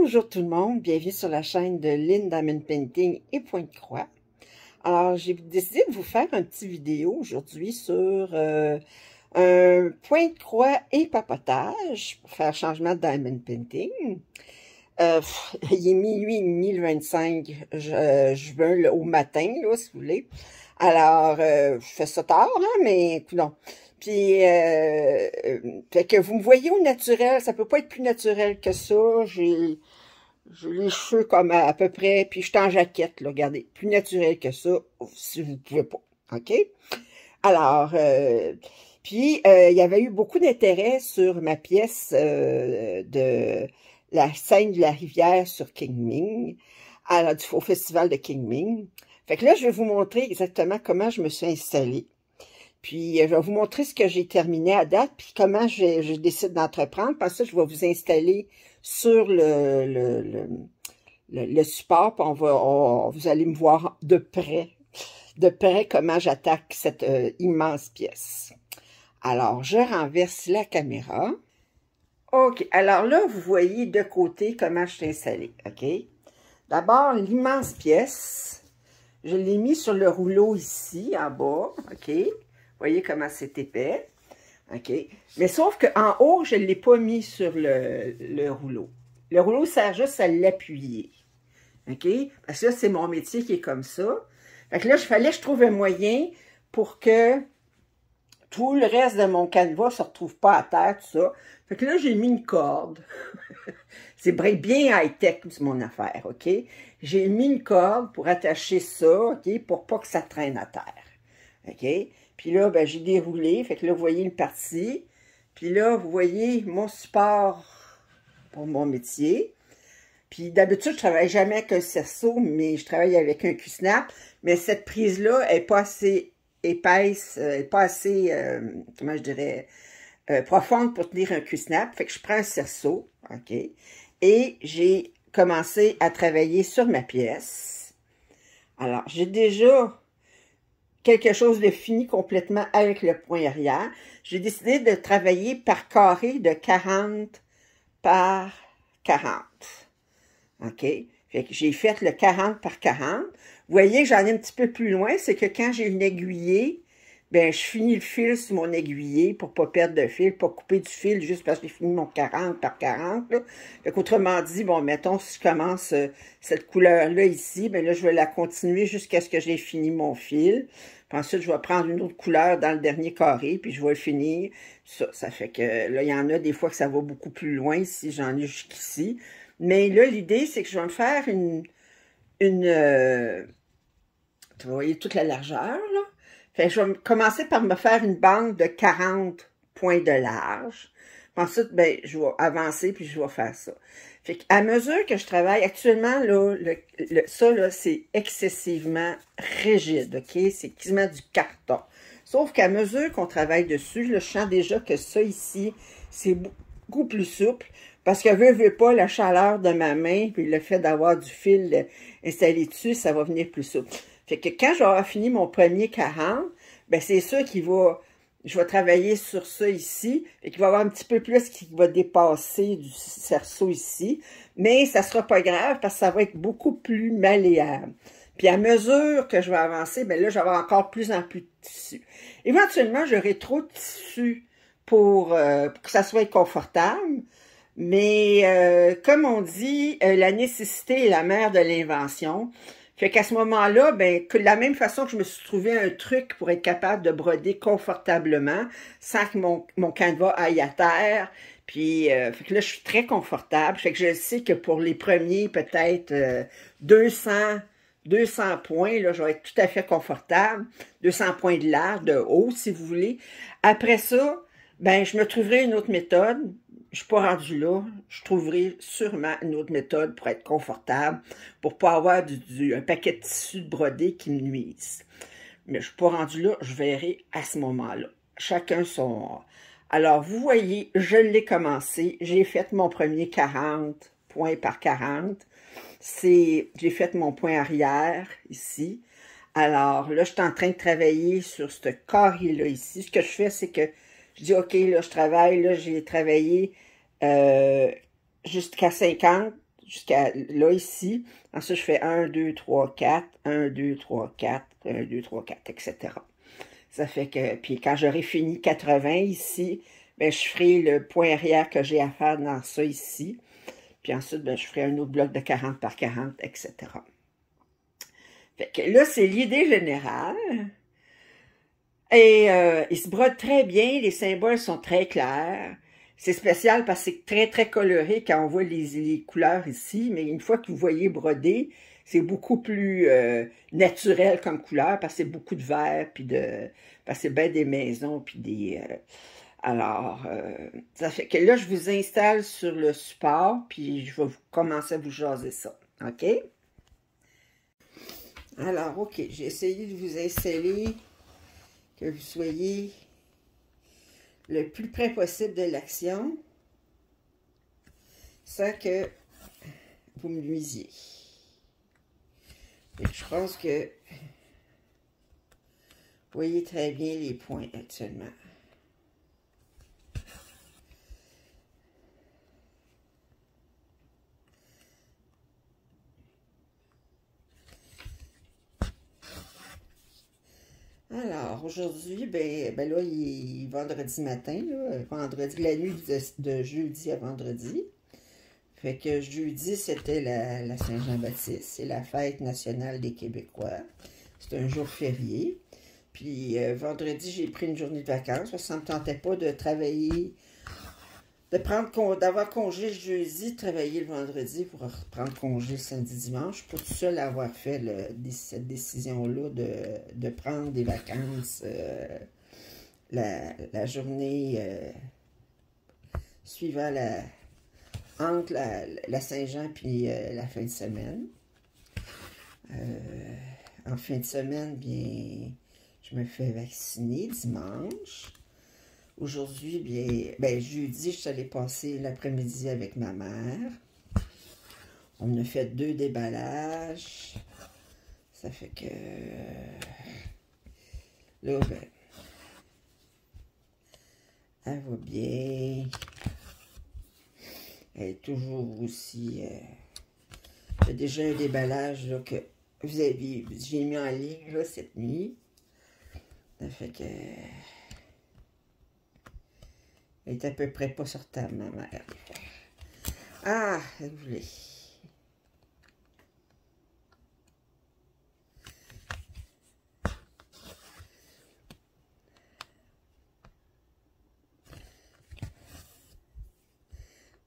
Bonjour tout le monde, bienvenue sur la chaîne de Lynn Diamond Painting et Point de Croix. Alors, j'ai décidé de vous faire un petit vidéo aujourd'hui sur euh, un point de croix et papotage pour faire changement de Diamond Painting. Euh, il est minuit et 25 juin au matin, là, si vous voulez. Alors, euh, je fais ça tard, hein, mais non. Puis, euh, fait que vous me voyez au naturel, ça peut pas être plus naturel que ça. J'ai les cheveux comme à, peu près, puis je suis en jaquette, là, regardez, plus naturel que ça, si vous pouvez pas, OK? Alors, euh, puis, euh, il y avait eu beaucoup d'intérêt sur ma pièce euh, de la scène de la rivière sur Kingming, à, au festival de Kingming. Fait que là, je vais vous montrer exactement comment je me suis installée. Puis, je vais vous montrer ce que j'ai terminé à date, puis comment je, je décide d'entreprendre. Parce que je vais vous installer sur le, le, le, support, puis on va, vous allez me voir de près, de près comment j'attaque cette euh, immense pièce. Alors, je renverse la caméra. OK, alors là, vous voyez de côté comment je suis installée, OK? D'abord, l'immense pièce, je l'ai mis sur le rouleau ici, en bas, OK? Voyez comment c'est épais. OK? Mais sauf qu'en haut, je ne l'ai pas mis sur le, rouleau. Le rouleau sert juste à l'appuyer. OK? Parce que là, c'est mon métier qui est comme ça. Fait que là, il fallait que je trouve un moyen pour que tout le reste de mon canevas ne se retrouve pas à terre, tout ça. Fait que là, j'ai mis une corde. c'est bien high-tech, mon affaire, OK? J'ai mis une corde pour attacher ça, OK? Pour pas que ça traîne à terre. OK? Puis là, ben, j'ai déroulé. Fait que là, vous voyez une partie. Puis là, vous voyez mon support pour mon métier. Puis d'habitude, je travaille jamais avec un cerceau, mais je travaille avec un Q-snap. Mais cette prise-là est pas assez épaisse, euh, pas assez, euh, comment je dirais, euh, profonde pour tenir un Q-snap. Fait que je prends un cerceau, OK? Et j'ai commencé à travailler sur ma pièce. Alors, j'ai déjà quelque chose de fini complètement avec le point arrière. J'ai décidé de travailler par carré de 40 par 40. OK? J'ai fait le 40 par 40. Vous voyez que j'en ai un petit peu plus loin, c'est que quand j'ai une aiguillée, ben je finis le fil sur mon aiguillé pour pas perdre de fil, pas couper du fil juste parce que j'ai fini mon 40 par 40. Là. Fait qu'autrement dit, bon, mettons, si je commence euh, cette couleur-là ici, ben là, je vais la continuer jusqu'à ce que j'ai fini mon fil. Puis ensuite, je vais prendre une autre couleur dans le dernier carré, puis je vais le finir. Ça, ça fait que là, il y en a des fois que ça va beaucoup plus loin si j'en ai jusqu'ici. Mais là, l'idée, c'est que je vais me faire une... une euh, tu voyez toute la largeur, là? Fait je vais commencer par me faire une bande de 40 points de large. Ensuite, ben, je vais avancer puis je vais faire ça. Fait à mesure que je travaille, actuellement, là, ça, là, c'est excessivement rigide, OK? C'est quasiment du carton. Sauf qu'à mesure qu'on travaille dessus, je sens déjà que ça ici, c'est beaucoup plus souple. Parce que veut, veut pas, la chaleur de ma main, puis le fait d'avoir du fil installé dessus, ça va venir plus souple. Fait que quand j'aurai fini mon premier 40, ben c'est sûr qu'il va, je vais travailler sur ça ici, et qu'il va y avoir un petit peu plus qui va dépasser du cerceau ici, mais ça sera pas grave parce que ça va être beaucoup plus malléable. Puis à mesure que je vais avancer, ben là, j'aurai encore plus en plus de tissu. Éventuellement, j'aurai trop de tissu pour, euh, que ça soit confortable, mais euh, comme on dit, euh, la nécessité est la mère de l'invention. Fait qu'à ce moment-là, ben, que de la même façon que je me suis trouvé un truc pour être capable de broder confortablement, sans que mon, mon canevas aille à terre, puis euh, que là, je suis très confortable. Fait que je sais que pour les premiers, peut-être 200, euh, 200 points, là, je vais être tout à fait confortable. 200 points de large, de haut, si vous voulez. Après ça, ben, je me trouverai une autre méthode je suis pas rendu là. Je trouverai sûrement une autre méthode pour être confortable, pour pas avoir un paquet de tissu brodé qui me nuise. Mais je suis pas rendu là, je verrai à ce moment-là. Chacun son... Alors, vous voyez, je l'ai commencé. J'ai fait mon premier 40 points par 40. C'est, j'ai fait mon point arrière ici. Alors, là, je suis en train de travailler sur ce carré-là ici. Ce que je fais, c'est que je dis, OK, là, je travaille, là, j'ai travaillé euh, jusqu'à 50. jusqu'à là, ici. Ensuite, je fais 1, 2, 3, 4, 1, 2, 3, 4, 1, 2, 3, 4, etc. Ça fait que, puis quand j'aurai fini 80 ici, ben, je ferai le point arrière que j'ai à faire dans ça ici. Puis ensuite, ben, je ferai un autre bloc de 40 par 40, etc. Fait que là, c'est l'idée générale. Et euh, il se brode très bien, les symboles sont très clairs. C'est spécial parce que c'est très, très coloré quand on voit les, couleurs ici, mais une fois que vous voyez broder, c'est beaucoup plus euh, naturel comme couleur parce que c'est beaucoup de vert, puis de... parce que c'est bien des maisons, puis des... Euh, alors, ça fait que là, je vous installe sur le support, puis je vais commencer à vous jaser ça, OK? Alors, OK, j'ai essayé de vous installer que vous soyez le plus près possible de l'action sans que vous me nuisiez. je pense que vous voyez très bien les points actuellement. Alors, aujourd'hui, ben, ben là, il est vendredi matin, vendredi, la nuit de, jeudi à vendredi. Fait que jeudi, c'était la, Saint-Jean-Baptiste, c'est la fête nationale des Québécois. C'est un jour férié. Puis euh, vendredi, j'ai pris une journée de vacances, parce que ça ne me tentait pas de travailler de prendre d'avoir congé jeudi, de travailler le vendredi pour prendre congé samedi dimanche. Pas tout seul avoir fait cette décision-là de, prendre des vacances euh, la, journée euh, suivant la entre la, Saint-Jean puis euh, la fin de semaine. en fin de semaine, bien, je me fais vacciner dimanche. Aujourd'hui, bien, ben, jeudi, je suis allée passer l'après-midi avec ma mère. On a fait deux déballages. Ça fait que... Là, ben, elle va bien. Elle est toujours aussi... Euh, j'ai déjà un déballage que vous avez j'ai mis en ligne cette nuit. Ça fait que... Elle est à peu près pas sur table, ma mère. Ah, elle voulait.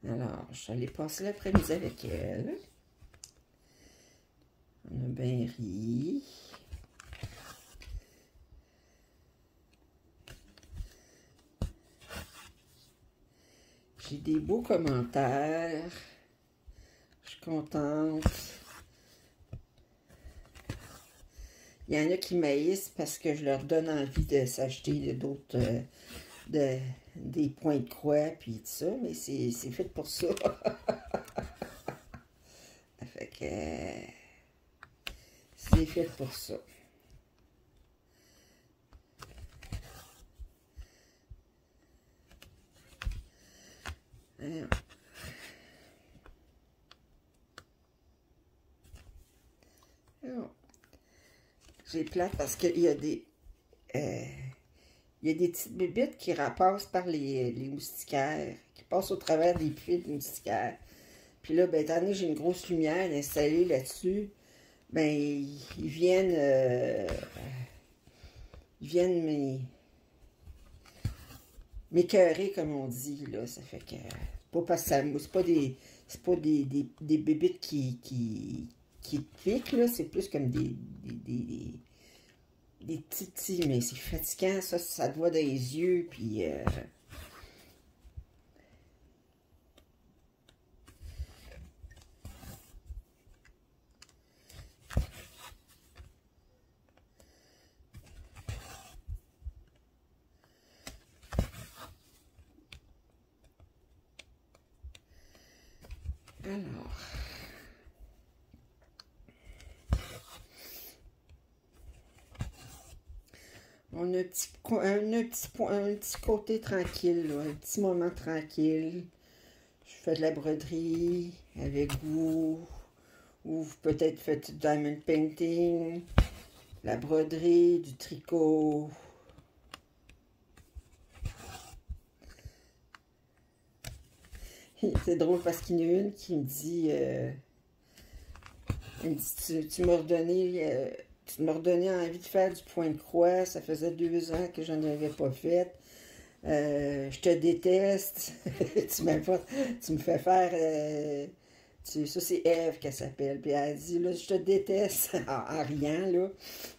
Alors, j'allais passer l'après-midi avec elle. On a bien ri. J'ai des beaux commentaires. Je suis contente. Il y en a qui maïssent parce que je leur donne envie de s'acheter d'autres... Euh, de, des points de croix, puis tout ça, mais c'est fait pour ça. fait que... C'est fait pour ça. J'ai plate parce qu'il y a des... Euh, il y a des petites bébites qui repassent par les, moustiquaires, qui passent au travers des puits de moustiquaires. Puis là, ben, étant donné que j'ai une grosse lumière installée là-dessus, ben, ils, viennent... Euh, ils viennent mes m'écœurer, comme on dit, là. Ça fait que... Pas parce que ça C'est pas des... C'est pas des, des, des bébites qui, qui, qui piquent, là. C'est plus comme des... des, des, petits, mais c'est fatigant, ça. Ça te voit dans les yeux, puis... Euh, Alors. On a un petit, un, petit, un petit côté tranquille, un petit moment tranquille. Je faites de la broderie avec vous, ou peut-être faites du diamond painting, la broderie, du tricot. C'est drôle parce qu'il y en a une qui me dit, euh, tu, m'as redonné, euh, tu m'as redonné envie de faire du point de croix, ça faisait deux ans que je n'en avais pas fait. Euh, je te déteste, tu, tu me fais faire ça, c'est Eve qu'elle s'appelle. Puis elle dit, là, je te déteste en, rien, là.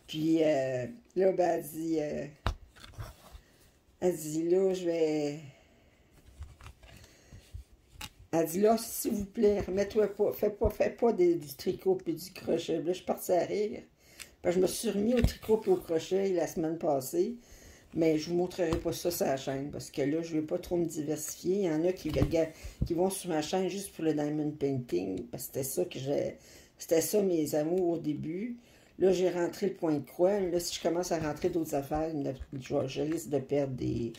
Puis euh, là, ben, elle dit, euh, elle dit, là, je vais... Elle dit, là, s'il vous plaît, remets-toi pas, fais pas, fais pas du tricot puis du crochet. Là, je suis partie à rire. Je me suis remis au tricot et au crochet la semaine passée. Mais je ne vous montrerai pas ça sur la chaîne parce que là, je ne vais pas trop me diversifier. Il y en a qui, vont sur ma chaîne juste pour le diamond painting parce que c'était ça que j'ai. C'était ça mes amours au début. Là, j'ai rentré le point de croix. Là, si je commence à rentrer d'autres affaires, je, risque de perdre des,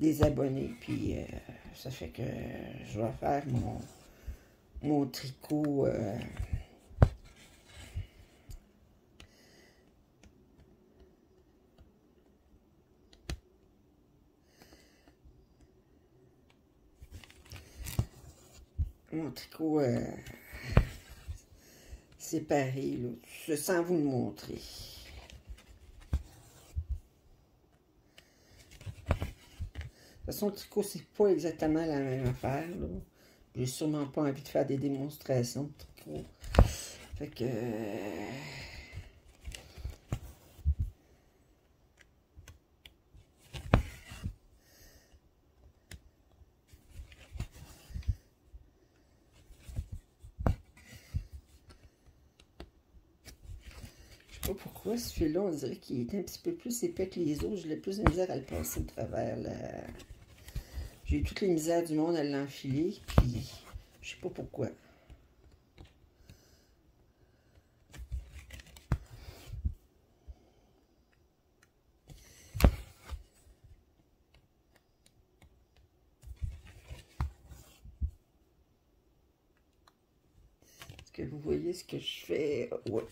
des abonnés. Puis, euh, ça fait que je vais faire mon, mon tricot. Euh, mon tricot euh, séparé, sens vous le montrer. De toute façon, tricot, c'est pas exactement la même affaire. J'ai sûrement pas envie de faire des démonstrations de tricot. Fait que... celui-là, on dirait qu'il est un petit peu plus épais que les autres. J'ai plus de misère à le passer de travers. J'ai eu toutes les misères du monde à l'enfiler, puis je sais pas pourquoi. Est-ce que vous voyez ce que je fais? Ouais.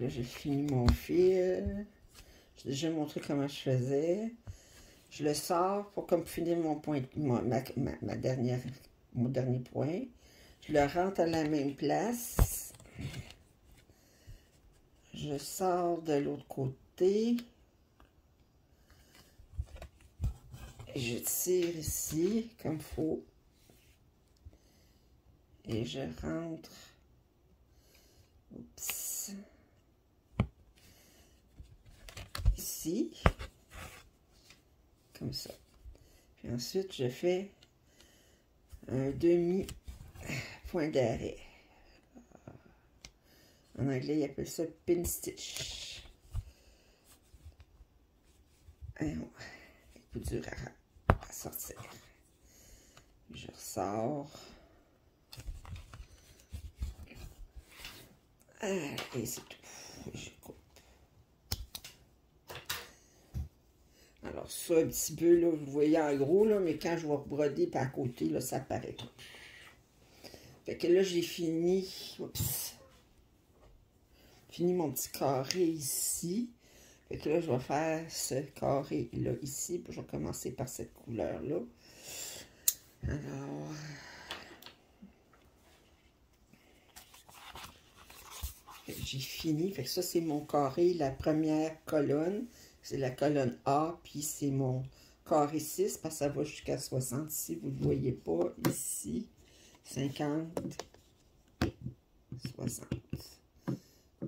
là, j'ai fini mon fil. J'ai déjà montré comment je faisais. Je le sors pour comme finir mon point, ma, dernière, mon dernier point. Je le rentre à la même place. Je sors de l'autre côté. Je tire ici, comme faut. Et je rentre. Oups. Comme ça. Puis ensuite, je fais un demi point d'arrêt. En anglais, ils appellent ça pin stitch. Un peu dur à, sortir. Je ressors. Et c'est tout. Je coupe. Alors ça, un petit peu, là, vous voyez en gros, là, mais quand je vais broder par côté, là, ça paraît. Fait que là, j'ai fini. Oups. Fini mon petit carré ici. Fait que là, je vais faire ce carré-là ici. Je vais commencer par cette couleur-là. Alors... J'ai fini. Fait que ça, c'est mon carré. La première colonne, c'est la colonne A. Puis c'est mon carré 6, parce que ça va jusqu'à 60. Si vous ne le voyez pas, ici. 50, 60.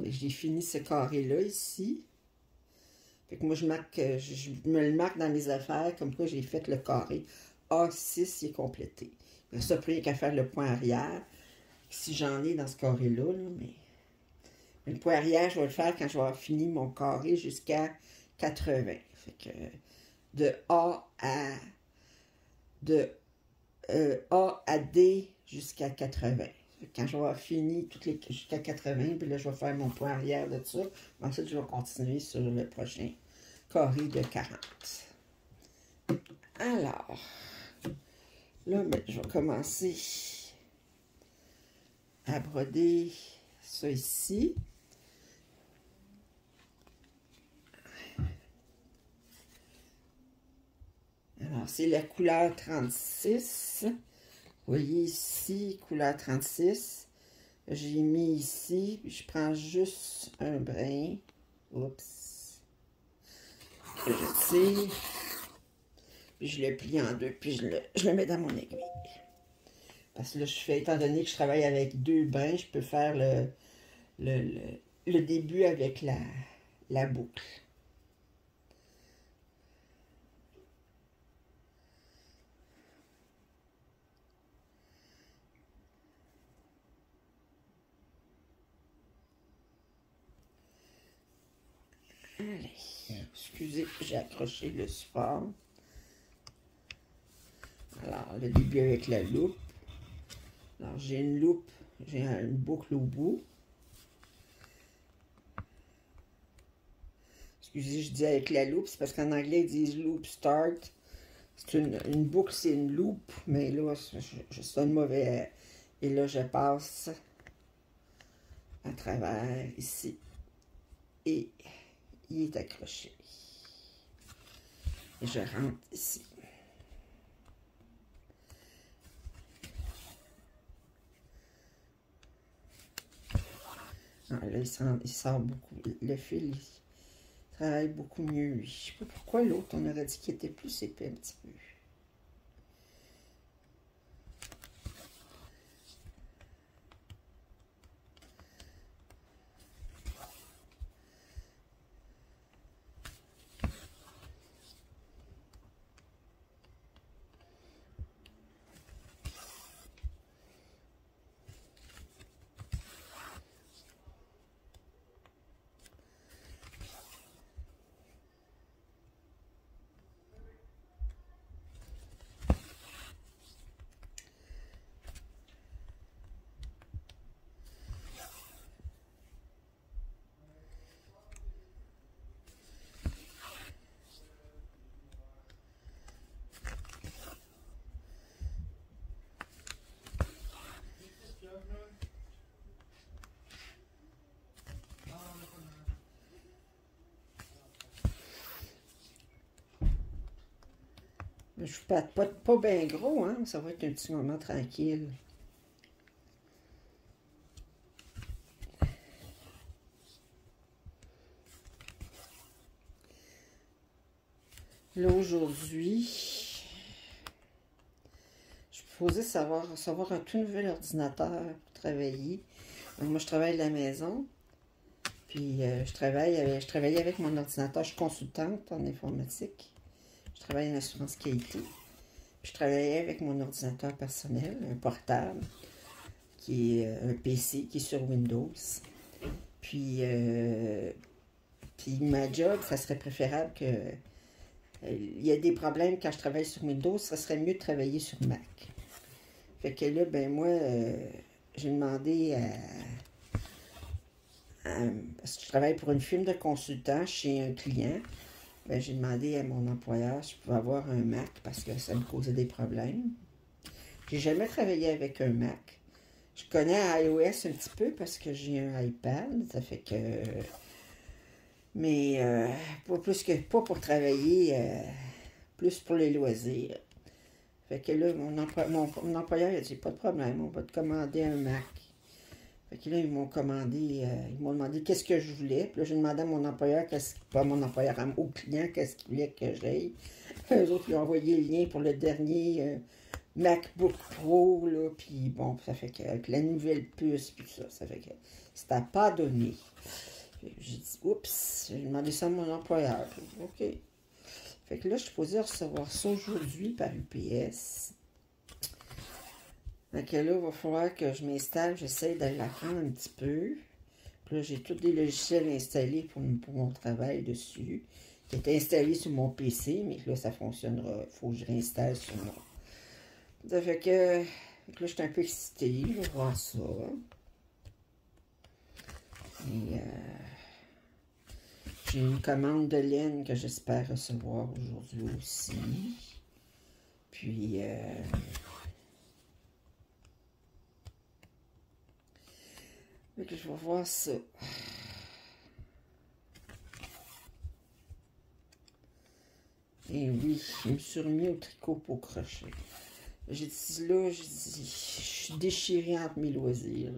J'ai fini ce carré-là ici. Fait que moi, je marque, euh, je, me le marque dans mes affaires, comme quoi j'ai fait le carré. A6, il est complété. Ça, plus qu'à faire le point arrière. si j'en ai dans ce carré-là, mais... mais... le poirière, je vais le faire quand je vais avoir fini mon carré jusqu'à 80. Fait que de A à de euh, A à D jusqu'à 80. Quand je vais avoir fini toutes les jusqu'à 80, puis là, je vais faire mon point arrière de ça. Ensuite, je vais continuer sur le prochain carré de 40. Alors, là, ben, je vais commencer à broder ça ici. Alors, c'est la couleur 36. Vous voyez ici, couleur 36. J'ai mis ici, je prends juste un brin. Oups. je tire. Puis je le plie en deux, puis je le, mets dans mon aiguille. Parce que là, je fais, étant donné que je travaille avec deux brins, je peux faire le, le, début avec la, la boucle. Allez, excusez, j'ai accroché le support. Alors, le début avec la loupe. Alors, j'ai une loupe, j'ai une boucle au bout. Excusez, je dis avec la loupe, c'est parce qu'en anglais, ils disent loop start. C'est une, boucle, c'est une loupe, mais là, je, sonne mauvais. Et là, je passe à travers ici. Et il est accroché. Et je rentre ici. Ah, là, il sort, beaucoup. Le fil, il travaille beaucoup mieux. Je sais pas pourquoi l'autre, on aurait dit qu'il était plus épais un petit peu. Je ne pas, pas, pas bien gros, hein? Ça va être un petit moment tranquille. Là, aujourd'hui, je posais savoir, savoir un tout nouvel ordinateur pour travailler. moi, je travaille de la maison. Puis, euh, je, travaille je travaille avec mon ordinateur. Je suis consultante en informatique. Je travaille en assurance qualité. Je travaillais avec mon ordinateur personnel, un portable, qui est euh, un PC qui est sur Windows. Puis, euh, puis ma job, ça serait préférable que... Euh, il y a des problèmes quand je travaille sur Windows, ça serait mieux de travailler sur Mac. Fait que là, ben moi, j'ai demandé à, Parce que je travaille pour une firme de consultant chez un client. Ben, j'ai demandé à mon employeur si je pouvais avoir un Mac parce que ça me causait des problèmes. J'ai jamais travaillé avec un Mac. Je connais iOS un petit peu parce que j'ai un iPad. Ça fait que. Mais euh, pas plus que pas pour travailler, euh, plus pour les loisirs. Fait que là, mon, mon employeur a dit pas de problème, on va te commander un Mac. Fait que là, ils m'ont commandé, euh, ils m'ont demandé qu'est-ce que je voulais. Puis là, j'ai demandé à mon employeur, pas mon employeur, au client, qu'est-ce qu'il voulait que j'aille. Eux autres, ils ont envoyé le lien pour le dernier euh, MacBook Pro, là. Puis bon, ça fait qu'avec la nouvelle puce, puis ça, ça fait que c'était pas donné. J'ai dit, oups, j'ai demandé ça à mon employeur. OK. Fait que là, je suis posée recevoir ça aujourd'hui par UPS. Donc là, il va falloir que je m'installe, j'essaie de l'apprendre un petit peu. Puis là, j'ai tous des logiciels installés pour, pour, mon travail dessus. Qui est installé sur mon PC, mais là, ça fonctionnera. Il faut que je réinstalle sur moi. Ça fait que, là, je suis un peu excitée. Je vais voir ça. Et euh, j'ai une commande de laine que j'espère recevoir aujourd'hui aussi. Puis, euh, je vais voir ça. Et oui, je me suis remis au tricot pour crochet. J'ai dit là, je suis déchirée entre mes loisirs.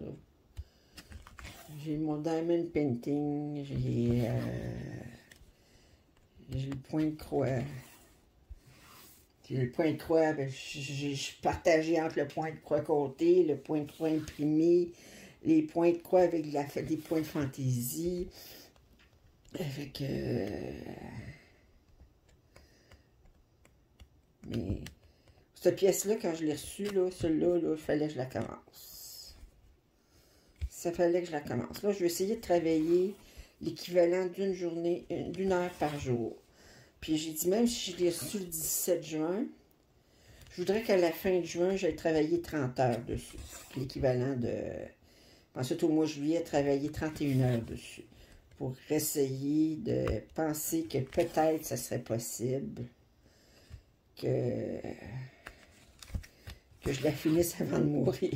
J'ai mon diamond painting, j'ai euh, le point de croix. Le point de croix, ben, je suis partagé entre le point de croix côté, le point de croix imprimé, les points de croix avec la, des points de fantaisie. Avec. Euh, mais cette pièce-là, quand je l'ai reçue, là, celle-là, il fallait que je la commence. Ça fallait que je la commence. Là, je vais essayer de travailler l'équivalent d'une journée, d'une heure par jour. Puis j'ai dit, même si je l'ai reçu le 17 juin, je voudrais qu'à la fin de juin, j'aille travailler 30 heures dessus. L'équivalent de Ensuite, au mois de juillet, travailler 31 heures dessus pour essayer de penser que peut-être ça serait possible que, que je la finisse avant de mourir.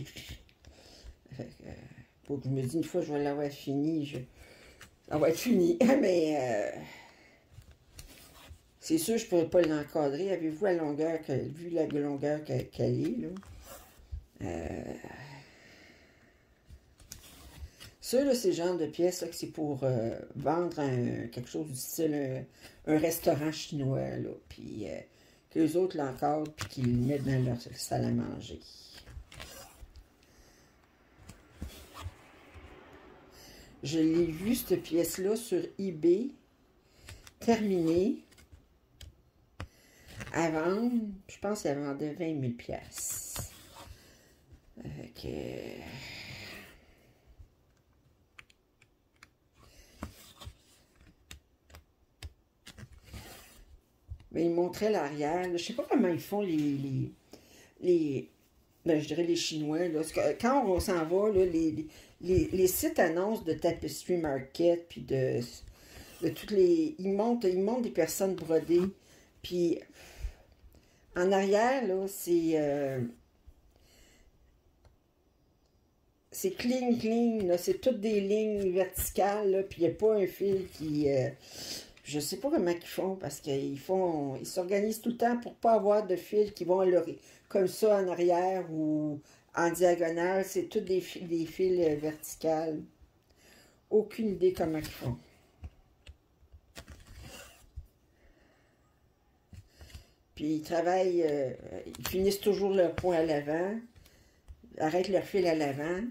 pour que je me dise, une fois que je vais l'avoir fini, je, ça va être fini. Mais euh, c'est sûr, je ne pourrais pas l'encadrer. Avez-vous la longueur, vu la longueur qu'elle est, là? Euh, ça, c'est le genre de pièces que c'est pour euh, vendre quelque chose du style un, restaurant chinois, là, puis euh, que les autres l'encadrent, puis qu'ils mettent dans leur salle à manger. Je l'ai vu, cette pièce-là, sur eBay, terminée, à vendre. Je pense qu'elle vendait 20 000 pièces. Mais ils montraient l'arrière. Je ne sais pas comment ils font les, les, ben, je dirais les Chinois. quand on s'en va, les, les, sites annonces de Tapestry Market, puis de, de toutes les. Ils montrent, ils montrent des personnes brodées. Puis en arrière, là, c'est. Euh, c'est clean, clean, c'est toutes des lignes verticales, puis il n'y a pas un fil qui... Euh, je sais pas comment ils font parce qu'ils font, ils s'organisent tout le temps pour pas avoir de fils qui vont comme ça en arrière ou en diagonale. C'est tous des, des fils euh, verticales. Aucune idée comment ils font. Puis ils travaillent, euh, ils finissent toujours leur point à l'avant, arrêtent leur fil à l'avant.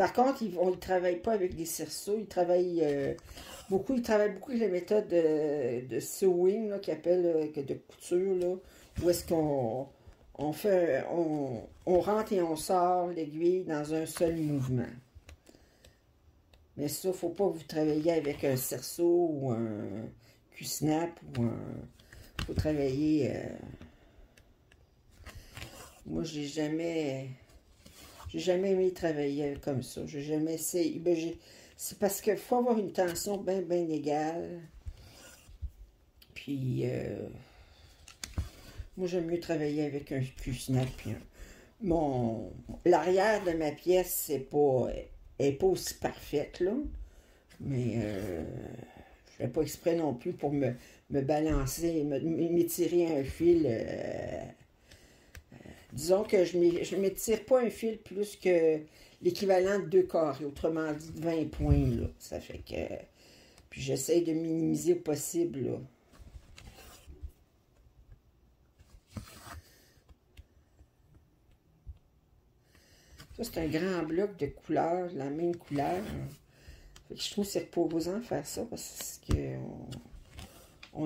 Par contre, ils ne travaillent pas avec des cerceaux, ils travaillent euh, beaucoup, ils travaillent beaucoup avec la méthode de, sewing, qui appelle euh, de couture, où est-ce qu'on on fait, on, rentre et on sort l'aiguille dans un seul mouvement. Mais ça, il ne faut pas vous travailler avec un cerceau ou un Q-snap ou un... Il faut travailler... Euh, moi, j'ai jamais... J'ai jamais aimé travailler comme ça. J'ai jamais essayé. Ben, c'est parce qu'il faut avoir une tension bien, bien égale. Puis, euh, moi, j'aime mieux travailler avec un Q-snap. Mon, l'arrière de ma pièce, c'est pas, est pas aussi parfaite, là. Mais, euh, je fais pas exprès non plus pour me, me balancer, m'étirer un fil. Euh, Disons que je ne m'étire pas un fil plus que l'équivalent de deux carrés, autrement dit 20 points. Là. Ça fait que... Puis j'essaie de minimiser au possible. Là. Ça, c'est un grand bloc de couleurs, la même couleur. je trouve que c'est reposant de faire ça parce que On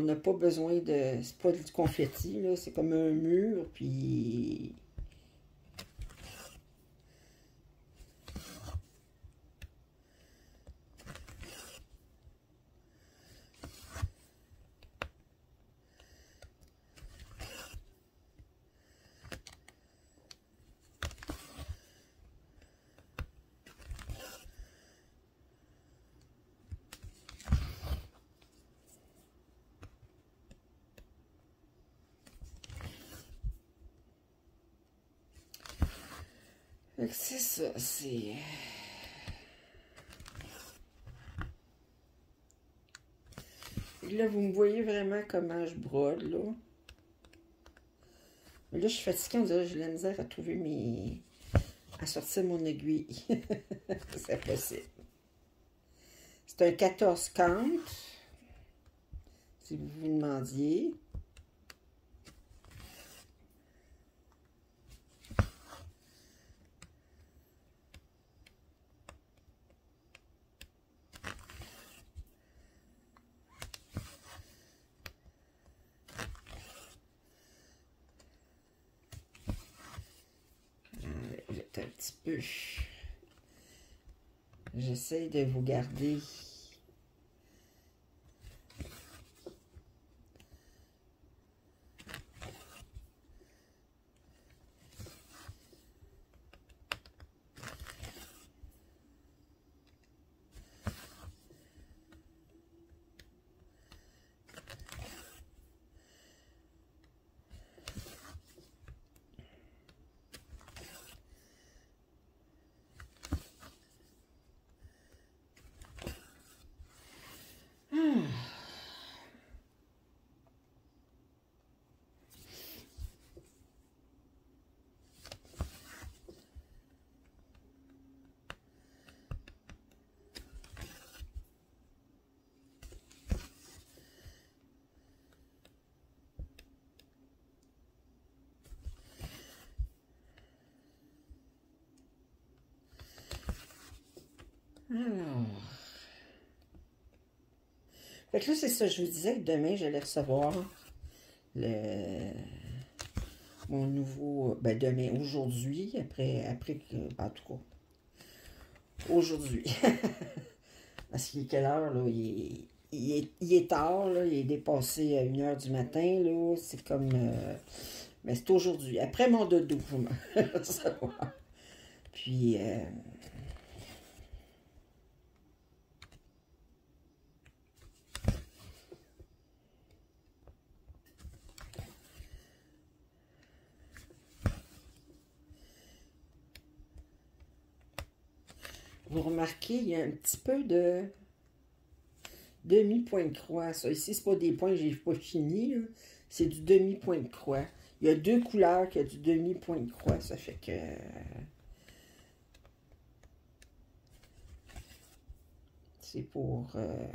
n'a pas besoin de... C'est pas du confetti, là. C'est comme un mur, puis... C'est ça, c'est... Là, vous me voyez vraiment comment je brode, là. là, je suis fatiguée, on dirait j'ai la misère à trouver mes... à sortir mon aiguille. c'est possible. C'est un 14 compte, si vous vous demandiez. un petit peu. De vous garder Alors. Fait que là, c'est ça. Je vous disais que demain, j'allais recevoir le mon nouveau. Ben, demain, aujourd'hui, après, après que. En tout cas. Aujourd'hui. Parce qu'il est quelle heure, là? Il est, tard, là. Il est dépassé à 1 heure du matin, là. C'est comme. Euh, mais c'est aujourd'hui. Après mon dodo, vous savoir. Puis. Euh, vous remarquez, il y a un petit peu de demi-point de croix. Ça, ici, c'est pas des points, j'ai pas fini. C'est du demi-point de croix. Il y a deux couleurs qui a du demi-point de croix. Ça fait que... C'est pour... Euh,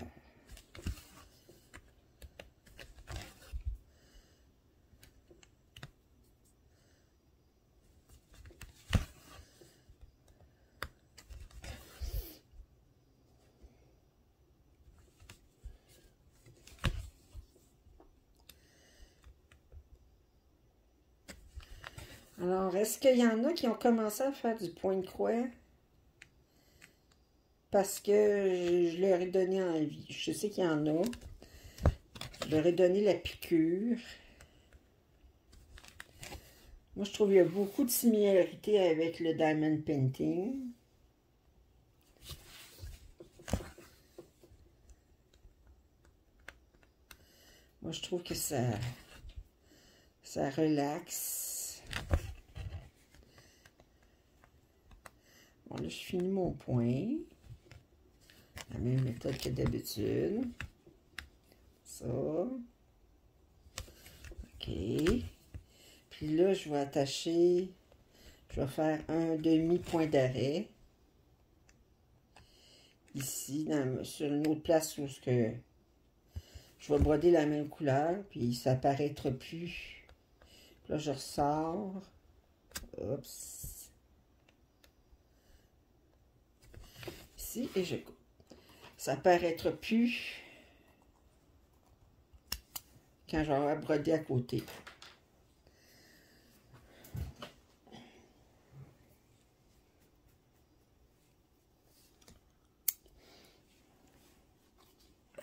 Alors, est-ce qu'il y en a qui ont commencé à faire du point de croix? Parce que je, leur ai donné envie. Je sais qu'il y en a. Je leur ai donné la piqûre. Moi, je trouve qu'il y a beaucoup de similarités avec le diamond painting. Moi, je trouve que ça, ça relaxe. Bon, là, je finis mon point. La même méthode que d'habitude. Ça. OK. Puis là, je vais attacher, je vais faire un demi-point d'arrêt. Ici, sur une autre place où ce que je vais broder la même couleur, puis ça apparaîtra plus. là, je ressors. Oups. Et je coupe. Ça paraîtra plus. quand j'aurai brodé à côté.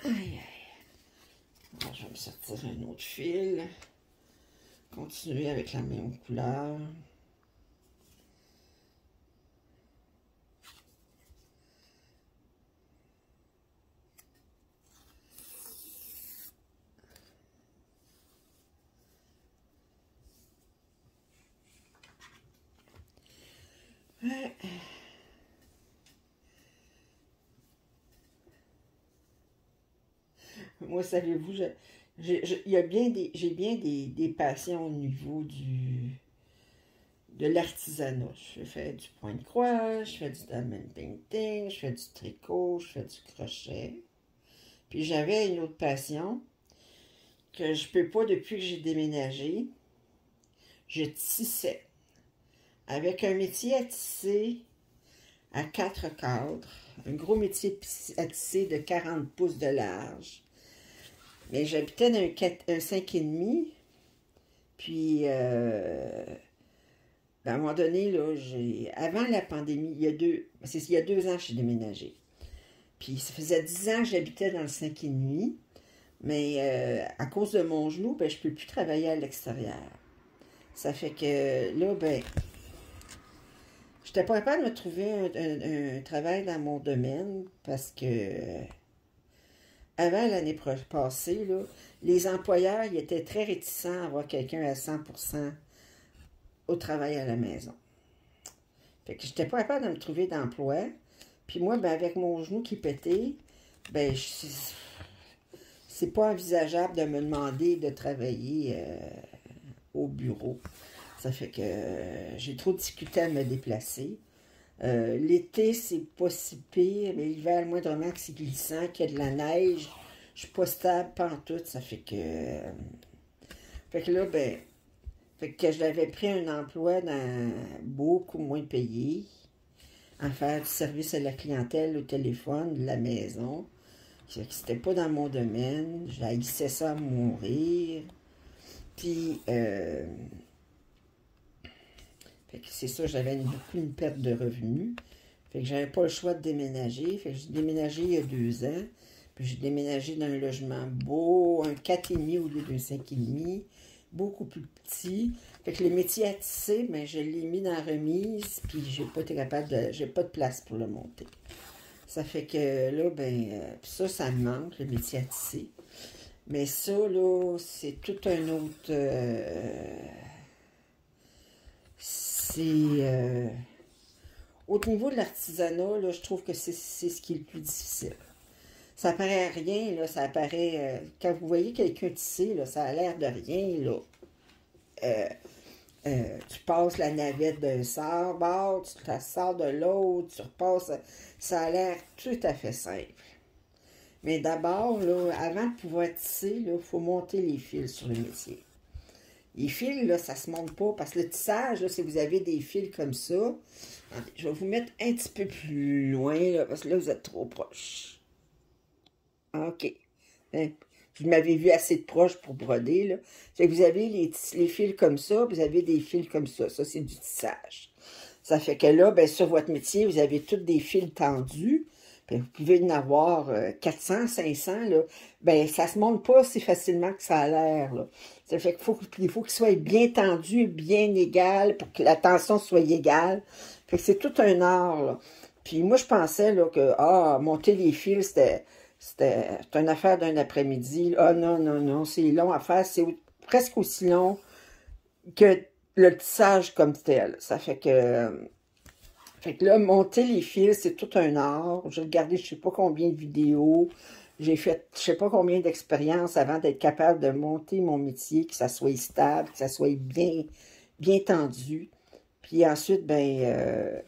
Je vais me sortir un autre fil. Continuer avec la même couleur. Moi, savez-vous, j'ai bien des, j'ai bien des, passions au niveau du de l'artisanat. Je fais du point de croix, je fais du diamond painting, je fais du tricot, je fais du crochet. Puis j'avais une autre passion que je peux pas depuis que j'ai déménagé. Je tissais. Avec un métier à tisser à quatre cadres, un gros métier à tisser de 40 pouces de large. Mais j'habitais dans un, 5,5. Puis, euh, ben, à un moment donné, là, avant la pandémie, il y a deux, il y a deux ans j'ai déménagé. Puis, ça faisait dix ans que j'habitais dans le 5,5. Mais euh, à cause de mon genou, ben, je ne peux plus travailler à l'extérieur. Ça fait que là, ben, je n'étais pas capable de me trouver un, travail dans mon domaine parce que avant l'année passée, les employeurs étaient très réticents à avoir quelqu'un à 100% au travail à la maison. Fait que j'étais pas capable de me trouver d'emploi. Puis moi, ben, avec mon genou qui pétait, ben, c'est pas envisageable de me demander de travailler euh, au bureau. Ça fait que j'ai trop discuté à me déplacer. Euh, l'été, c'est pas si pire, mais l'hiver, moindrement que c'est glissant, qu'il y a de la neige, je suis pas stable tout. Ça fait que. fait que là, ben. Fait que j'avais pris un emploi dans beaucoup moins payé, à faire du service à la clientèle au téléphone de la maison. C'était pas dans mon domaine. J'haïssais ça à mourir. Puis, euh, c'est ça, j'avais beaucoup une perte de revenus. Fait que j'avais pas le choix de déménager. Fait que j'ai déménagé il y a deux ans. Puis j'ai déménagé dans un logement beau, un 4,5 au lieu d'un 5,5, beaucoup plus petit. Fait que le métier à tisser, mais je l'ai mis dans la remise, puis j'ai pas été capable de. J'ai pas de place pour le monter. Ça fait que là, ben, euh, ça, ça me manque, le métier à tisser. Mais ça, là, c'est tout un autre. Euh, c'est. Euh, au niveau de l'artisanat, je trouve que c'est ce qui est le plus difficile. Ça paraît rien, là, ça paraît... Euh, quand vous voyez quelqu'un tisser, là, ça a l'air de rien, là. Euh, tu passes la navette d'un sort, tu la sors de l'autre, tu repasses... Ça a l'air tout à fait simple. Mais d'abord, avant de pouvoir tisser, il faut monter les fils sur le métier. Les fils, là, ça se monte pas parce que le tissage, là, si vous avez des fils comme ça, je vais vous mettre un petit peu plus loin, là, parce que là, vous êtes trop proche. OK. Hein? Vous m'avez vu assez de proche pour broder, là. Fait que vous avez les, les, fils comme ça, vous avez des fils comme ça. Ça, c'est du tissage. Ça fait que là, ben, sur votre métier, vous avez tous des fils tendus. vous pouvez en avoir 400, 500, là. Ben, ça se monte pas si facilement que ça a l'air, là. Ça fait qu'il faut, qu'il faut qu'il soit bien tendu, bien égal, pour que la tension soit égale. Fait que c'est tout un art, là. Puis moi, je pensais, là, que, ah, monter les fils, c'était, c'était une affaire d'un après-midi. Ah, non, non, non, c'est long à faire. C'est presque aussi long que le tissage comme tel. Ça fait que, fait que là, monter les fils, c'est tout un art. J'ai regardé je sais pas combien de vidéos. J'ai fait je sais pas combien d'expériences avant d'être capable de monter mon métier, que ça soit stable, que ça soit bien, bien tendu. Puis ensuite, ben, euh,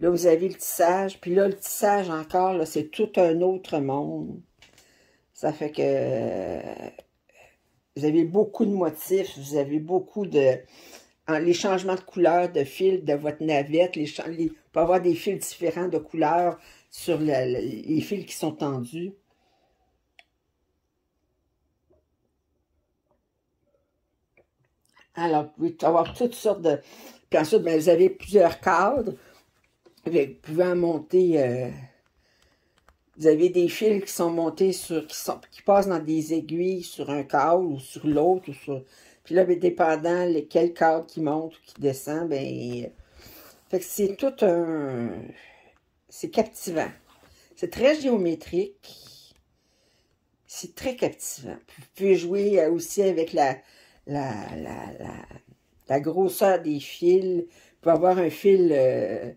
là, vous avez le tissage. Puis là, le tissage encore, là, c'est tout un autre monde. Ça fait que vous avez beaucoup de motifs, vous avez beaucoup de... Les changements de couleur de fil de votre navette, les, les, avoir des fils différents de couleur sur les fils qui sont tendus. Alors, vous pouvez avoir toutes sortes de... Puis ensuite, ben, vous avez plusieurs cadres. Vous pouvez en monter... Euh, vous avez des fils qui sont montés sur... Qui, sont, qui passent dans des aiguilles sur un cadre ou sur l'autre. sur Puis là, ben, dépendant lesquels cadre qui monte ou qui descend, ben... Fait que c'est tout un... C'est captivant. C'est très géométrique. C'est très captivant. Vous pouvez jouer aussi avec la, la, la, grosseur des fils. Pouvez avoir un fil, euh,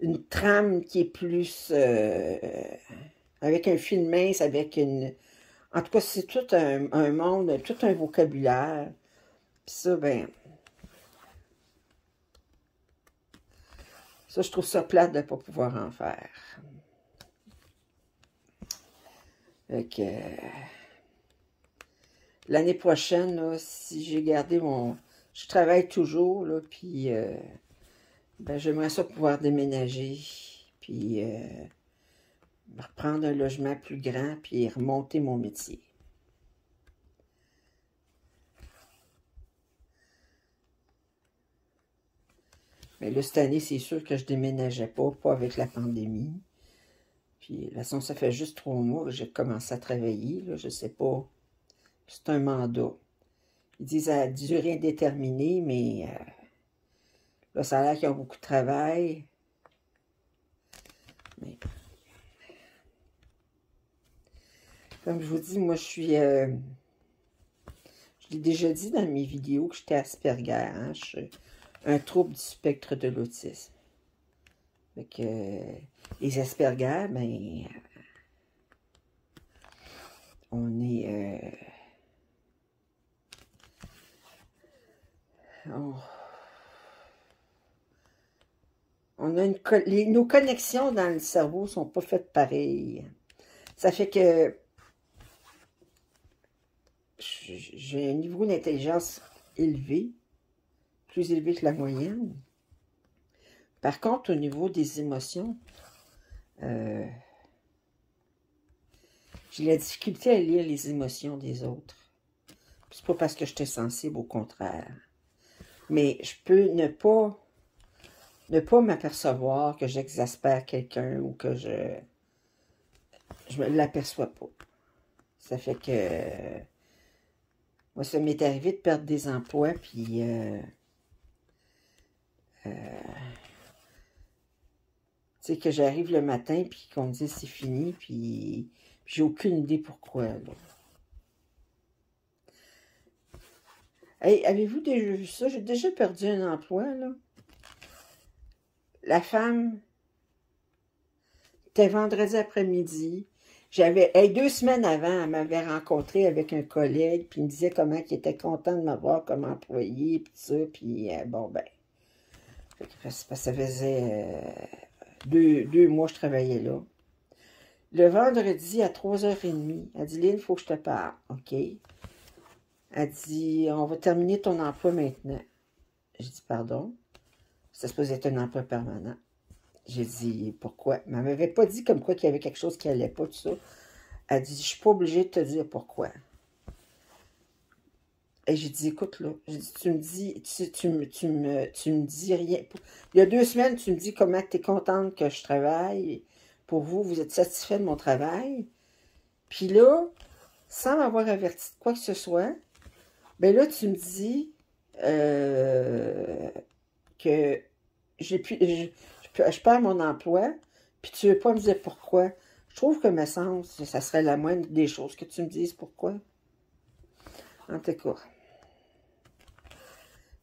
une trame qui est plus... Euh, avec un fil mince, avec une... En tout cas, c'est tout un, monde, tout un vocabulaire. Puis ça, ben... Ça, je trouve ça plate de ne pas pouvoir en faire. Fait L'année prochaine, si j'ai gardé mon... Je travaille toujours, puis... Euh, ben, j'aimerais ça pouvoir déménager, puis... Euh, reprendre un logement plus grand, puis remonter mon métier. Mais là, cette année, c'est sûr que je déménageais pas, pas avec la pandémie. Puis, de toute façon, ça fait juste trois mois que j'ai commencé à travailler. Là, je sais pas. C'est un mandat. Ils disent à durée indéterminée, mais euh, là, ça a l'air qu'ils ont beaucoup de travail. Comme je vous dis, moi, je suis... Euh, je l'ai déjà dit dans mes vidéos que j'étais Asperger. Hein, je suis un trouble du spectre de l'autisme. Les Asperger, ben, on est... Euh, on, a une... nos connexions dans le cerveau sont pas faites pareilles. Ça fait que j'ai un niveau d'intelligence élevé, plus élevé que la moyenne. Par contre, au niveau des émotions, euh, j'ai la difficulté à lire les émotions des autres. C'est pas parce que j'étais sensible, au contraire. Mais je peux ne pas ne pas m'apercevoir que j'exaspère quelqu'un ou que je je ne l'aperçois pas. Ça fait que moi, ça m'est arrivé de perdre des emplois, puis euh, euh, sais, que j'arrive le matin, puis qu'on me dit c'est fini, puis, j'ai aucune idée pourquoi. Avez-vous déjà vu ça? J'ai déjà perdu un emploi, là. La femme, c'était vendredi après-midi. J'avais, deux semaines avant, elle m'avait rencontré avec un collègue, puis il me disait comment il était content de m'avoir comme employé, puis ça, puis euh, bon, ben, ça faisait euh, deux, mois que je travaillais là. Le vendredi à 3h30, elle dit, Lynn, il faut que je te parle. OK? Elle dit, on va terminer ton emploi maintenant. J'ai dit, pardon? Ça se posait être un emploi permanent. J'ai dit, pourquoi? Mais elle m'avait pas dit comme quoi qu'il y avait quelque chose qui n'allait pas, tout ça. Elle dit, je suis pas obligée de te dire pourquoi. Et j'ai dit, écoute, là, tu me dis, tu, tu, me, tu, me, tu me dis rien. Il y a deux semaines, tu me dis comment tu es contente que je travaille. Pour vous, vous êtes satisfait de mon travail. Puis là, sans m'avoir averti de quoi que ce soit, ben là, tu me dis euh, que j'ai pu, je, perds mon emploi, puis tu veux pas me dire pourquoi. Je trouve que, me semble, ça serait la moindre des choses que tu me dises pourquoi. En tout cas.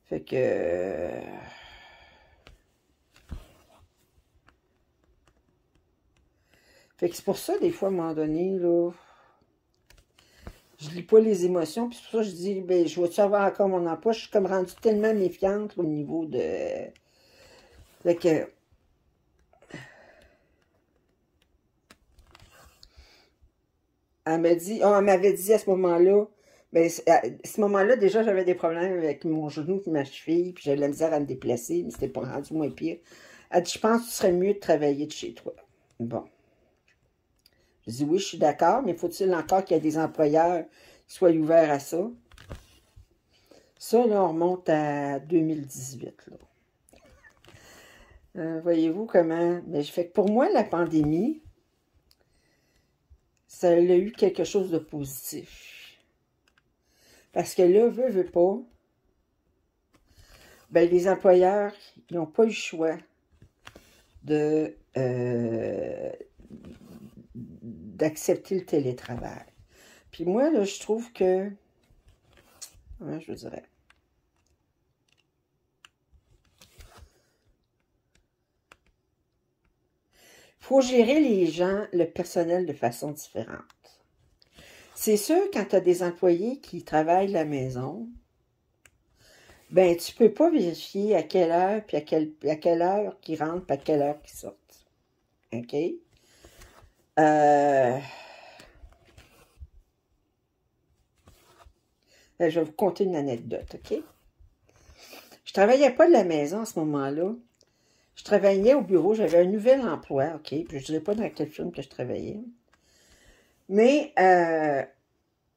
Fait que... Fait que c'est pour ça, des fois, à un moment donné, là, je lis pas les émotions, puis c'est pour ça que je dis, ben, je vais-tu avoir encore mon emploi? Je suis comme rendue tellement méfiante au niveau de... Fait que... Elle m'a dit, oh, elle m'avait dit à ce moment-là, ben, à ce moment-là, déjà, j'avais des problèmes avec mon genou et ma cheville, puis j'avais la misère à me déplacer, mais c'était pas rendu moins pire. Elle dit, je pense que ce serait mieux de travailler de chez toi. Bon. Je dis, oui, je suis d'accord, mais faut-il encore qu'il y ait des employeurs qui soient ouverts à ça? Ça, là, on remonte à 2018. Euh, voyez-vous comment... Mais je fais que pour moi, la pandémie, ça a eu quelque chose de positif. Parce que là, veut, veut pas, ben, les employeurs, ils n'ont pas eu le choix de euh, d'accepter le télétravail. Puis moi, là, je trouve que, je vous dirais, faut gérer les gens, le personnel de façon différente. C'est sûr, quand tu as des employés qui travaillent la maison, ben tu peux pas vérifier à quelle heure, puis à à quelle heure qu'ils rentrent, puis à quelle heure qu'ils sortent. OK? Euh... Je vais vous conter une anecdote, OK? Je travaillais pas de la maison à ce moment-là. Je travaillais au bureau, j'avais un nouvel emploi, OK? Puis je ne dirais pas dans quel film que je travaillais. Mais euh,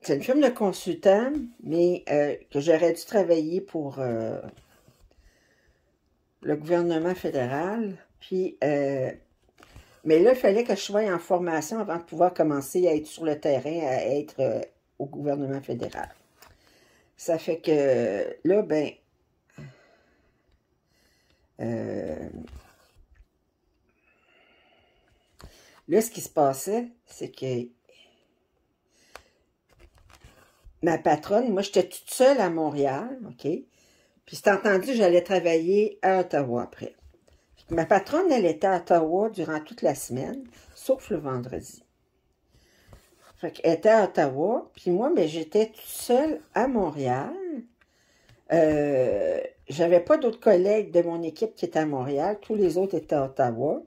c'est une firme de consultant, mais euh, que j'aurais dû travailler pour euh, le gouvernement fédéral. Puis, euh, mais là, il fallait que je sois en formation avant de pouvoir commencer à être sur le terrain, à être au gouvernement fédéral. Ça fait que là, ben, là, ce qui se passait, c'est que ma patronne, moi, j'étais toute seule à Montréal, OK? Puis c'est entendu, j'allais travailler à Ottawa après. Ma patronne, elle était à Ottawa durant toute la semaine, sauf le vendredi. Fait qu'elle était à Ottawa, puis moi, mais j'étais toute seule à Montréal. Euh, j'avais pas d'autres collègues de mon équipe qui étaient à Montréal. Tous les autres étaient à Ottawa.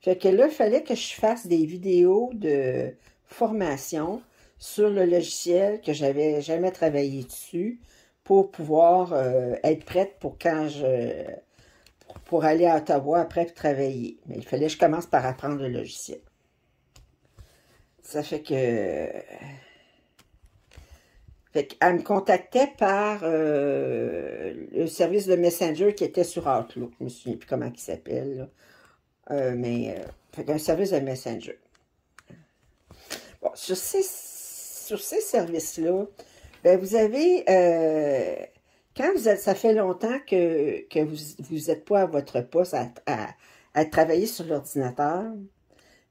Fait que là, il fallait que je fasse des vidéos de formation sur le logiciel que j'avais jamais travaillé dessus pour pouvoir euh, être prête pour quand je pour, aller à Ottawa après travailler. Mais il fallait que je commence par apprendre le logiciel. Ça fait que fait qu'elle me contactait par euh, le service de Messenger qui était sur Outlook. Je me souviens plus comment il s'appelle. Euh, mais fait un service de Messenger. Bon, sur ces services-là, ben vous avez, euh, quand vous êtes, ça fait longtemps que, que vous n'êtes pas à votre poste à, à, travailler sur l'ordinateur,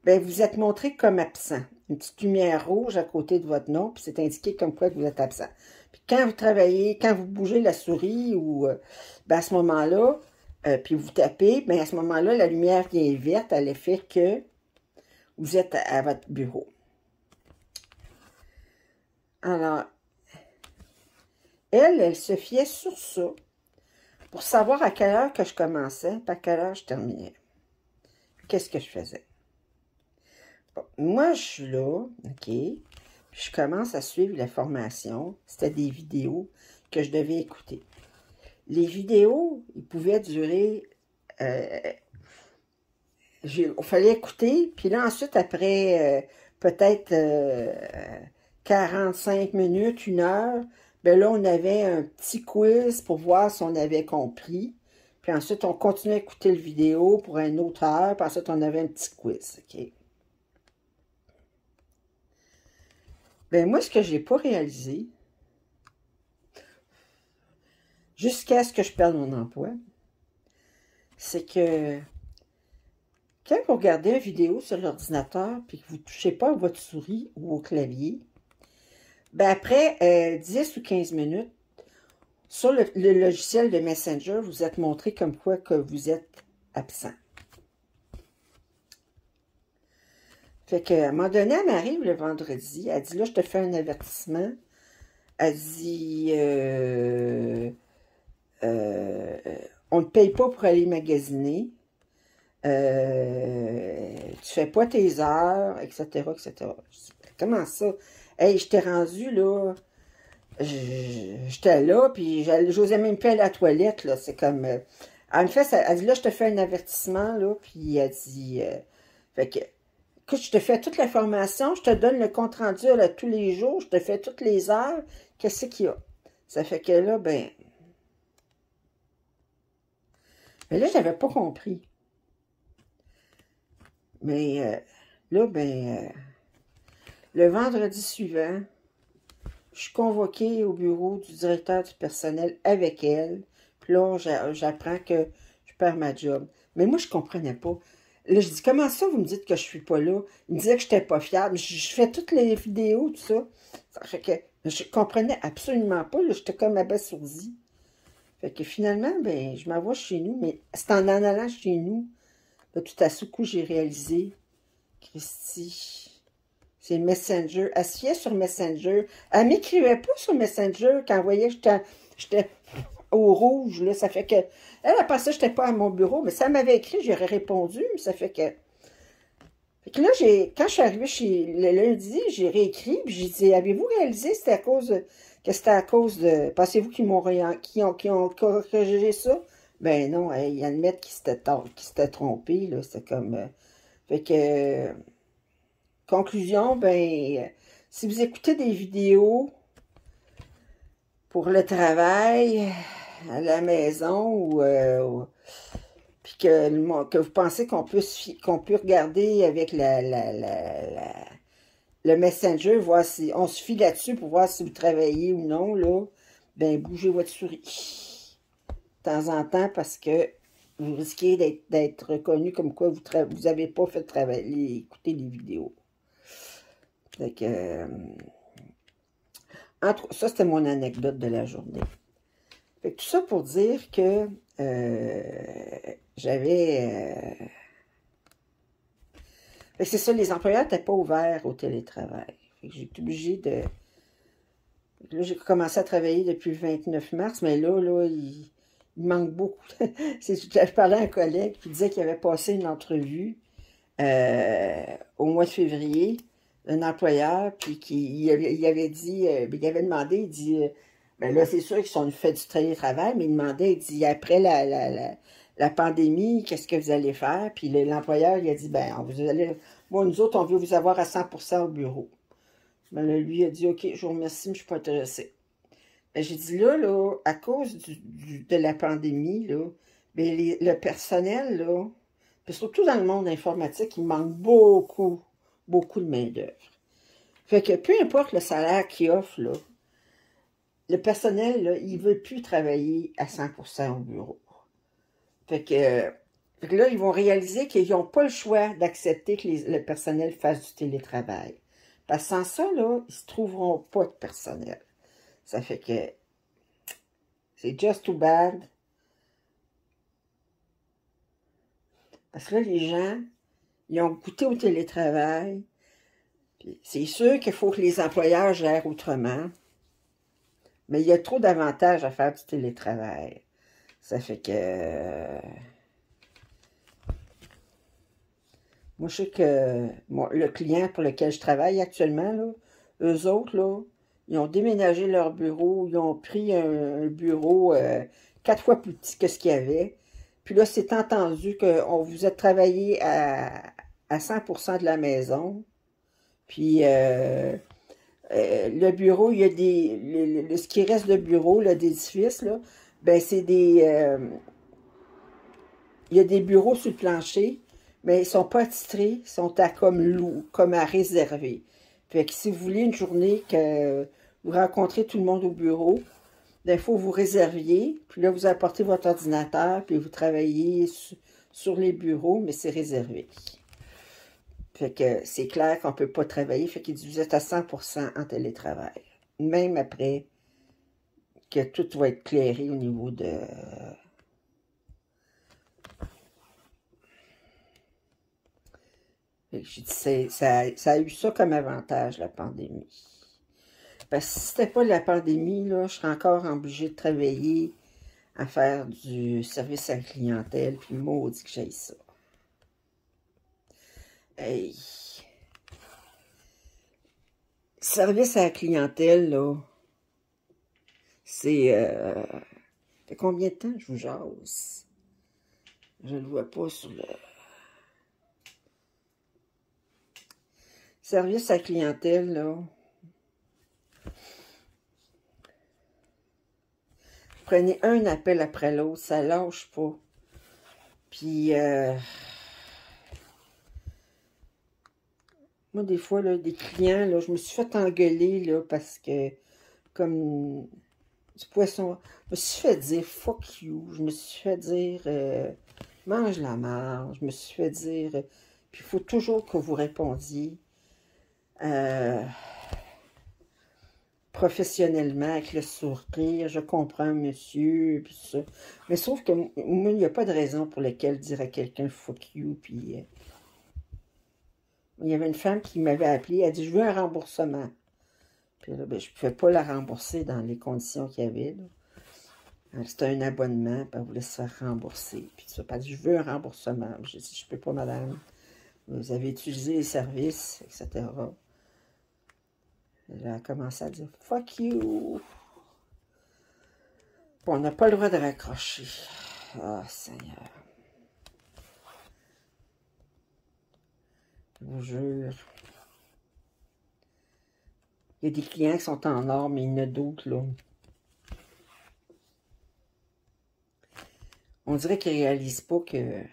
ben vous êtes montré comme absent. Une petite lumière rouge à côté de votre nom, puis c'est indiqué comme quoi que vous êtes absent. Puis quand vous travaillez, quand vous bougez la souris, ou euh, ben à ce moment-là, euh, puis vous tapez, ben à ce moment-là, la lumière qui est verte, elle fait que vous êtes à votre bureau. Alors, elle, elle se fiait sur ça pour savoir à quelle heure que je commençais et à quelle heure je terminais. Qu'est-ce que je faisais? moi, je suis là, OK, puis je commence à suivre la formation. C'était des vidéos que je devais écouter. Les vidéos, ils pouvaient durer... Euh, il fallait écouter, puis là, ensuite, après, euh, peut-être... Euh, 45 minutes, une heure, ben là, on avait un petit quiz pour voir si on avait compris. Puis ensuite, on continuait à écouter le vidéo pour une autre heure. Puis ensuite, on avait un petit quiz. OK? Ben moi, ce que j'ai pas réalisé, jusqu'à ce que je perde mon emploi, c'est que quand vous regardez une vidéo sur l'ordinateur puis que vous ne touchez pas à votre souris ou au clavier, ben après 10 euh, ou 15 minutes, sur le, logiciel de Messenger, vous êtes montré comme quoi que vous êtes absent. Fait que, à un moment donné, elle m'arrive le vendredi. Elle dit, là, je te fais un avertissement. Elle dit, euh, euh, on ne paye pas pour aller magasiner. Euh, tu fais pas tes heures, etc., etc. Ben, comment ça? Hey, j'étais rendu là. J'étais là, puis j'osais même pas aller à la toilette, là. C'est comme. Euh, elle me fait, elle dit là, je te fais un avertissement, là, puis elle dit. Euh, fait que. Écoute, je te fais toute la formation, je te donne le compte rendu là, tous les jours, je te fais toutes les heures. Qu'est-ce qu'il y a? Ça fait que là, ben... Mais là, j'avais pas compris. Mais euh, là, ben... Le vendredi suivant, je suis convoquée au bureau du directeur du personnel avec elle. Puis là, j'apprends que je perds ma job. Mais moi, je comprenais pas. Là, je dis, comment ça, vous me dites que je suis pas là? Il me disait que je n'étais pas fiable. Je, fais toutes les vidéos, tout ça. Ça fait que je comprenais absolument pas. J'étais comme abasourdie. Fait que finalement, ben, je m'envoie chez nous, mais c'est en allant chez nous, là, tout à coup, j'ai réalisé, Christy, c'est Messenger. Elle sur Messenger. Elle m'écrivait pas sur Messenger quand elle voyait que j'étais au rouge, là. Ça fait que, elle, a passé, j'étais pas à mon bureau, mais ça m'avait écrit, j'aurais répondu, mais ça fait que, fait que là, j'ai, quand je suis arrivée le lundi, j'ai réécrit, puis j'ai dit, avez-vous réalisé c'était à cause que c'était à cause de, pensez-vous qu'ils m'ont qui ont, qui ont corrigé ça? Ben non, il y a une maître qui s'était qui s'était trompé, là, c'est comme, euh, fait que, conclusion, ben, si vous écoutez des vidéos pour le travail, à la maison, ou, euh, puis que, que vous pensez qu'on peut, regarder avec la, le messenger, on se fie là-dessus pour voir si vous travaillez ou non, là, ben bougez votre souris de temps en temps parce que vous risquez d'être reconnu comme quoi vous vous avez pas fait travailler, écouter les vidéos. Fait que, euh, ça, c'était mon anecdote de la journée. Fait que tout ça pour dire que euh, j'avais... Euh, c'est ça, les employeurs n'étaient pas ouverts au télétravail. J'ai été obligée de... Là, j'ai commencé à travailler depuis le 29 mars, mais là, là, il, manque beaucoup. je parlais à un collègue qui disait qu'il avait passé une entrevue au mois de février, un employeur, puis qui il avait, dit, il avait demandé, il dit, ben là, c'est sûr qu'ils sont fait du télétravail, mais il demandait, il dit, après la, pandémie, qu'est-ce que vous allez faire? Puis l'employeur, il a dit, ben, vous allez, moi, nous autres, on veut vous avoir à 100% au bureau. Ben lui, a dit, OK, je vous remercie, mais je ne suis pas intéressé. Ben, j'ai dit, là, là, à cause de la pandémie, là, ben, le personnel, là, puis surtout dans le monde informatique, il manque beaucoup, beaucoup de main-d'œuvre. Fait que peu importe le salaire qu'il offre, là, le personnel, il ne veut plus travailler à 100% au bureau. Fait que, là, ils vont réaliser qu'ils n'ont pas le choix d'accepter que le personnel fasse du télétravail. Parce que sans ça, là, ils ne se trouveront pas de personnel. Ça fait que c'est just too bad. Parce que là, les gens, ils ont goûté au télétravail. C'est sûr qu'il faut que les employeurs gèrent autrement. Mais il y a trop d'avantages à faire du télétravail. Ça fait que... Moi, je sais que le client pour lequel je travaille actuellement, eux autres, là, ils ont déménagé leur bureau, ils ont pris un, bureau euh, quatre fois plus petit que ce qu'il y avait. Puis là, c'est entendu qu'on vous a travaillé à, à 100% de la maison. Puis euh, euh, le bureau, il y a des. Le, ce qui reste de bureau, d'édifice, là, ben c'est des. Euh, il y a des bureaux sur le plancher, mais ils ne sont pas attitrés, ils sont à comme loup, comme à réserver. Fait que si vous voulez une journée que vous rencontrez tout le monde au bureau, ben, il faut vous réserviez, puis là, vous apportez votre ordinateur, puis vous travaillez sur les bureaux, mais c'est réservé. Fait que c'est clair qu'on ne peut pas travailler. Fait qu'il vous êtes à 100% en télétravail. Même après que tout va être clairé au niveau de... Ça, a eu ça comme avantage, la pandémie. Parce que si c'était pas la pandémie, là, je serais encore obligée de travailler à faire du service à la clientèle, puis maudit que j'aille ça. Service à la clientèle, là, c'est... Euh, combien de temps je vous jase? Je ne le vois pas sur le... Service à la clientèle, là. prenez un appel après l'autre, ça lâche pas. Puis, euh, moi, des fois, là, des clients, là, je me suis fait engueuler, là, parce que, comme du poisson, je me suis fait dire « fuck you », je me suis fait dire euh, mange la marge », je me suis fait dire, euh, puis il faut toujours que vous répondiez professionnellement, avec le sourire, je comprends, monsieur, puis ça. Mais sauf que il n'y a pas de raison pour laquelle dire à quelqu'un fuck you, puis. Il y avait une femme qui m'avait appelé, elle a dit Je veux un remboursement. Puis là, ben, je ne pouvais pas la rembourser dans les conditions qu'il y avait. C'était un abonnement, puis elle voulait se faire rembourser. Puis ça, elle dit Je veux un remboursement. J'ai dit Je ne peux pas, madame. Vous avez utilisé les services, etc. Elle a commencé à dire « Fuck you! » On n'a pas le droit de raccrocher. Ah, oh, Seigneur. Vous jure. Il y a des clients qui sont en or, mais il y en a d'autres, là. On dirait qu'ils ne réalisent pas que...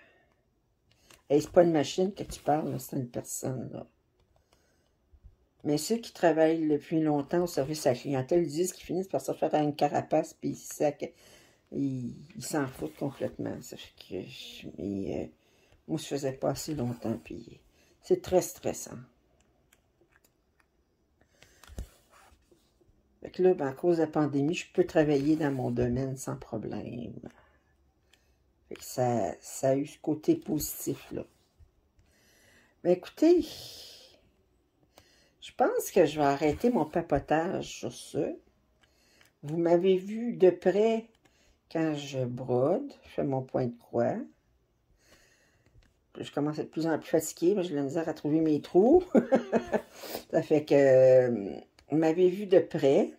C'est pas une machine que tu parles, c'est une personne, là. Mais ceux qui travaillent depuis longtemps au service à la clientèle disent qu'ils finissent par se faire une carapace, puis ils s'en foutent complètement. Euh, moi, je faisais pas assez longtemps, puis c'est très stressant. Fait que là, ben, à cause de la pandémie, je peux travailler dans mon domaine sans problème. Fait que ça, ça a eu ce côté positif, là. Mais écoutez, je pense que je vais arrêter mon papotage sur ce. Vous m'avez vu de près quand je brode. Je fais mon point de croix. Je commence à être de plus en plus fatiguée, mais j'ai la misère à trouver mes trous. ça fait que euh, vous m'avez vu de près.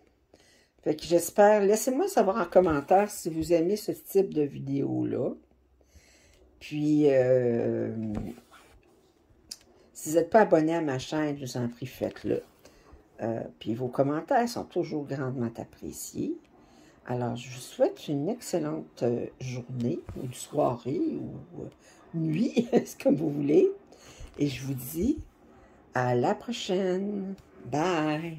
Fait que j'espère, laissez-moi savoir en commentaire si vous aimez ce type de vidéo-là. Puis, euh, si vous n'êtes pas abonné à ma chaîne, je vous en prie, faites-le. Euh, puis vos commentaires sont toujours grandement appréciés. Alors, je vous souhaite une excellente euh, journée, ou soirée, ou euh, nuit, comme vous voulez? Et je vous dis à la prochaine. Bye!